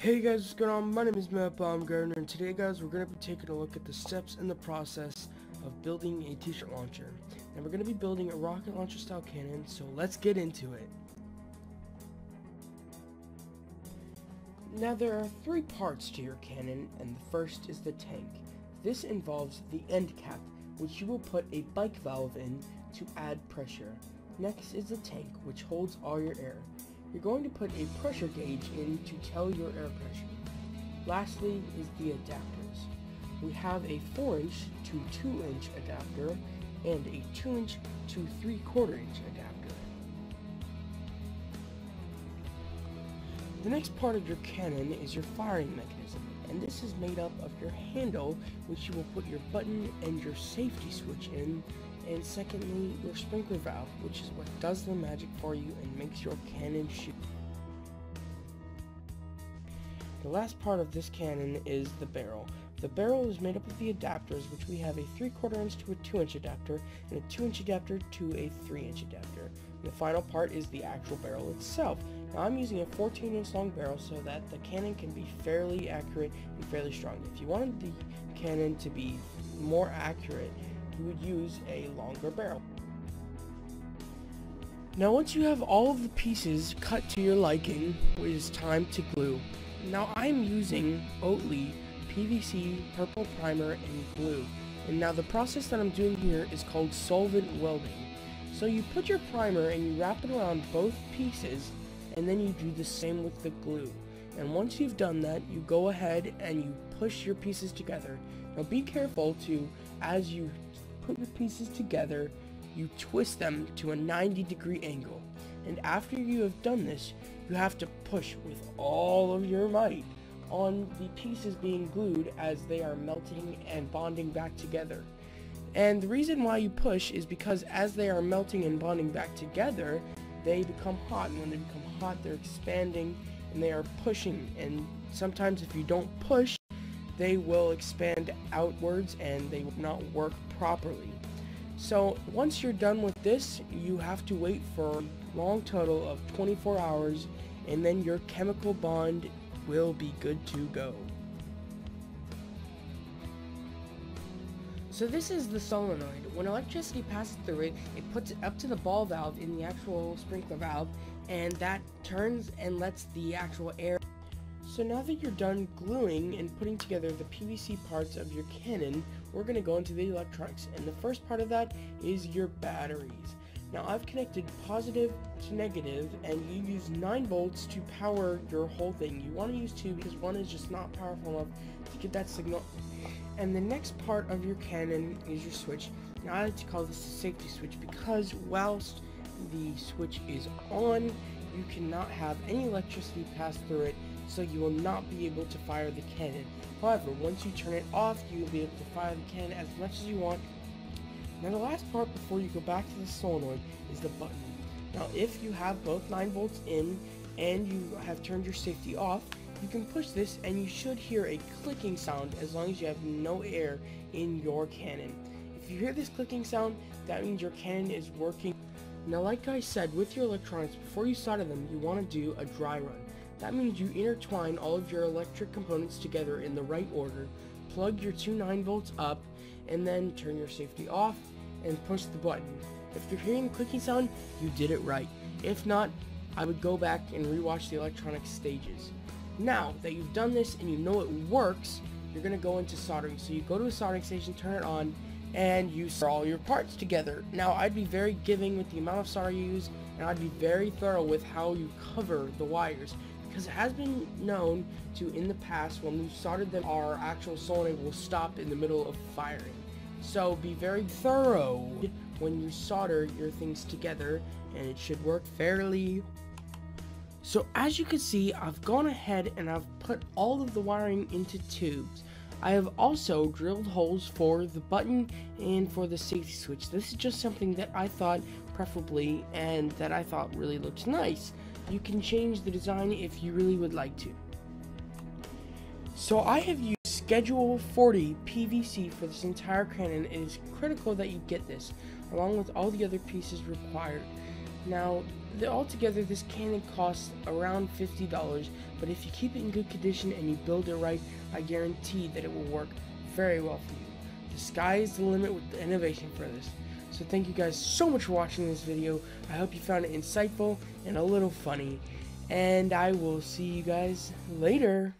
Hey guys, what's going on? My name is Matt Baumgartner, and today guys, we're going to be taking a look at the steps in the process of building a t-shirt launcher. And we're going to be building a rocket launcher style cannon, so let's get into it. Now there are three parts to your cannon, and the first is the tank. This involves the end cap, which you will put a bike valve in to add pressure. Next is the tank, which holds all your air. You're going to put a pressure gauge in to tell your air pressure. Lastly is the adapters. We have a 4 inch to 2 inch adapter and a 2 inch to 3 quarter inch adapter. The next part of your cannon is your firing mechanism, and this is made up of your handle, which you will put your button and your safety switch in, and secondly, your sprinkler valve, which is what does the magic for you and makes your cannon shoot. The last part of this cannon is the barrel. The barrel is made up of the adapters, which we have a 3 quarter inch to a 2 inch adapter, and a 2 inch adapter to a 3 inch adapter. And the final part is the actual barrel itself. Now I'm using a 14 inch long barrel so that the cannon can be fairly accurate and fairly strong. If you wanted the cannon to be more accurate, would use a longer barrel. Now once you have all of the pieces cut to your liking, it is time to glue. Now I'm using Oatey PVC purple primer and glue. And now the process that I'm doing here is called solvent welding. So you put your primer and you wrap it around both pieces and then you do the same with the glue. And once you've done that, you go ahead and you push your pieces together. Now be careful to, as you put your pieces together, you twist them to a 90 degree angle. And after you have done this, you have to push with all of your might on the pieces being glued as they are melting and bonding back together. And the reason why you push is because as they are melting and bonding back together, they become hot. And when they become hot, they're expanding and they are pushing. And sometimes if you don't push, they will expand outwards and they will not work properly. So once you're done with this, you have to wait for a long total of 24 hours and then your chemical bond will be good to go. So this is the solenoid. When electricity passes through it, it puts it up to the ball valve in the actual sprinkler valve, and that turns and lets the actual air so now that you're done gluing and putting together the PVC parts of your cannon, we're going to go into the electronics. And the first part of that is your batteries. Now I've connected positive to negative and you use 9 volts to power your whole thing. You want to use 2 because 1 is just not powerful enough to get that signal. And the next part of your cannon is your switch. Now I like to call this a safety switch because whilst the switch is on, you cannot have any electricity pass through it so you will not be able to fire the cannon. However, once you turn it off, you will be able to fire the cannon as much as you want. Now the last part before you go back to the solenoid is the button. Now if you have both 9 volts in and you have turned your safety off, you can push this and you should hear a clicking sound as long as you have no air in your cannon. If you hear this clicking sound, that means your cannon is working. Now like I said, with your electronics, before you solder them, you want to do a dry run. That means you intertwine all of your electric components together in the right order, plug your two 9 volts up, and then turn your safety off and push the button. If you're hearing the clicking sound, you did it right. If not, I would go back and rewatch the electronic stages. Now that you've done this and you know it works, you're going to go into soldering. So you go to a soldering station, turn it on, and you solder all your parts together. Now I'd be very giving with the amount of solder you use, and I'd be very thorough with how you cover the wires because it has been known to in the past when we've soldered them our actual solenoid will stop in the middle of firing so be very thorough when you solder your things together and it should work fairly so as you can see I've gone ahead and I've put all of the wiring into tubes I have also drilled holes for the button and for the safety switch. This is just something that I thought preferably and that I thought really looks nice. You can change the design if you really would like to. So I have used Schedule 40 PVC for this entire cannon. It is critical that you get this, along with all the other pieces required. Now, the, altogether, this cannon costs around $50, but if you keep it in good condition and you build it right, I guarantee that it will work very well for you. The sky is the limit with the innovation for this. So thank you guys so much for watching this video. I hope you found it insightful and a little funny. And I will see you guys later.